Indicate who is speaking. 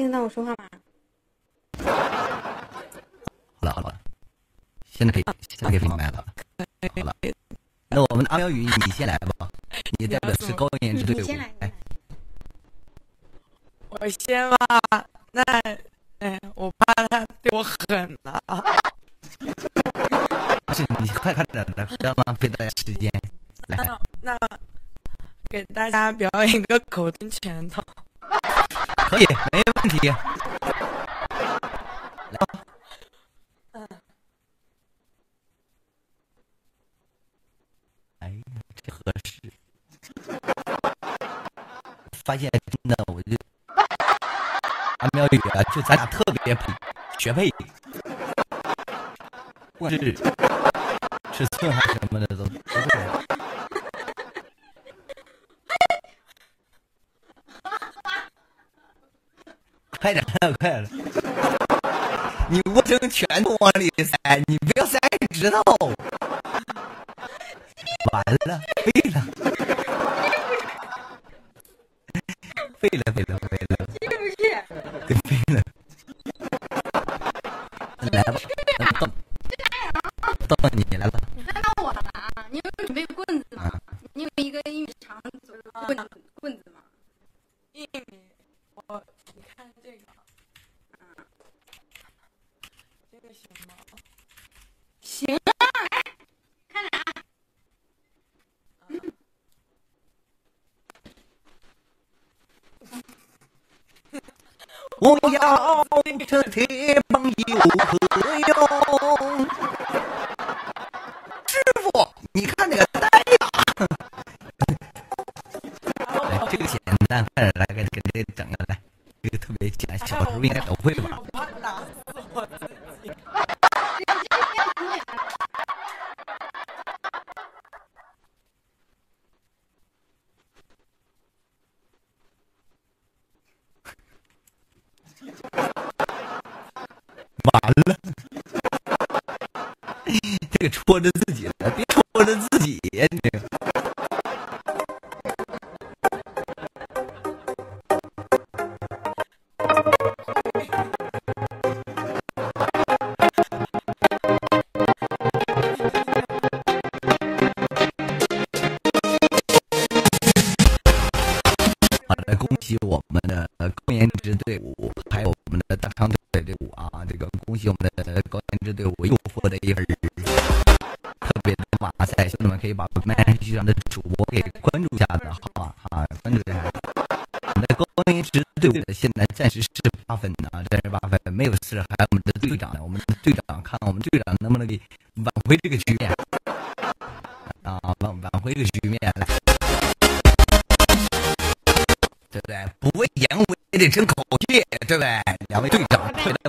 Speaker 1: 听得到我说话吗？
Speaker 2: 好了好了，现在可以，现在可以放麦了。好了，那我们阿喵语，你先来吧，你代表是高颜值队伍。来，
Speaker 3: 我先吧。那，哎，我怕他对我狠了。
Speaker 2: 不是你快快点的，不要浪费大家时间。来，
Speaker 3: 那给大家表演一个口吞拳头。
Speaker 2: 可以，没问题。来吧。哎呀，这合适。发现真的，我就阿喵语啊，就咱俩特别配，绝配。不管是尺寸还是什么的，都不会。快点，快了！你握成拳头往里塞，你不要塞指头。完了，废了，废了，废了，废了，对，废了。来吧，到到你来了。
Speaker 1: 你看到我了啊？你有准备棍子吗？你有一个一米长的棍子吗？
Speaker 3: 一米。我你看这个，嗯，这个行吗？
Speaker 1: 行啊，来，看着啊。
Speaker 2: 我要这铁棒有何用？师傅，你看那个呆呀！来，这个简单，快点来给给这整个来。这个特别简单，小时候应该都会吧？完了，这个戳着自己了，别戳着自己呀你。好了，恭喜我们的高颜值队伍，还有我们的大长腿队！这个恭喜我们的高颜值队伍又获得一份特别的马赛，兄弟们可以把麦序上的主播给关注一下的，好吧？啊，关注一下。我们的高颜值队伍现在暂时是八分啊，暂时八分，没有事。还有我们的队长呢，我们的队长，看我们队长能不能给挽回这个局面啊？挽挽回这个局面来。对不对？不畏严，也得争口气，对不对？两位队长，特别的